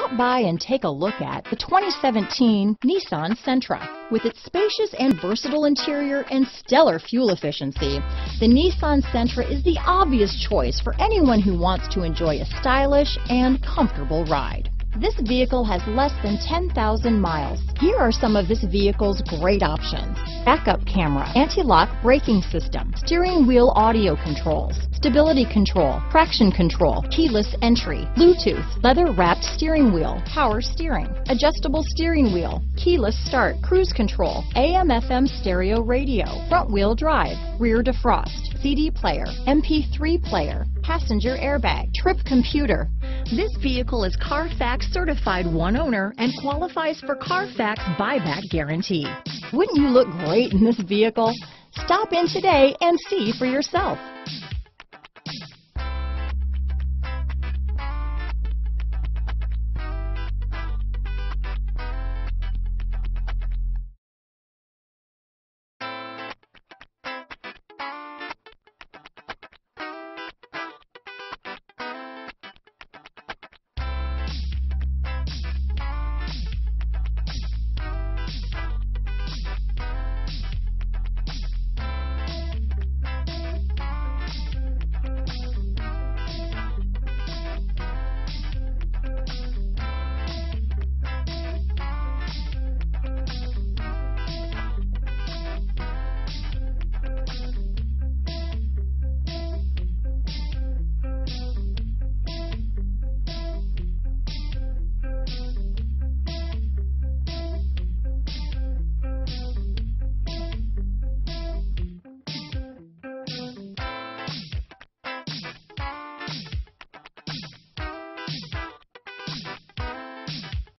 Stop by and take a look at the 2017 Nissan Sentra. With its spacious and versatile interior and stellar fuel efficiency, the Nissan Sentra is the obvious choice for anyone who wants to enjoy a stylish and comfortable ride. This vehicle has less than 10,000 miles. Here are some of this vehicle's great options. Backup camera, anti-lock braking system, steering wheel audio controls, stability control, traction control, keyless entry, Bluetooth, leather wrapped steering wheel, power steering, adjustable steering wheel, keyless start, cruise control, AM FM stereo radio, front wheel drive, rear defrost, CD player, MP3 player, passenger airbag, trip computer. This vehicle is Carfax certified one owner and qualifies for Carfax buyback guarantee. Wouldn't you look great in this vehicle? Stop in today and see for yourself.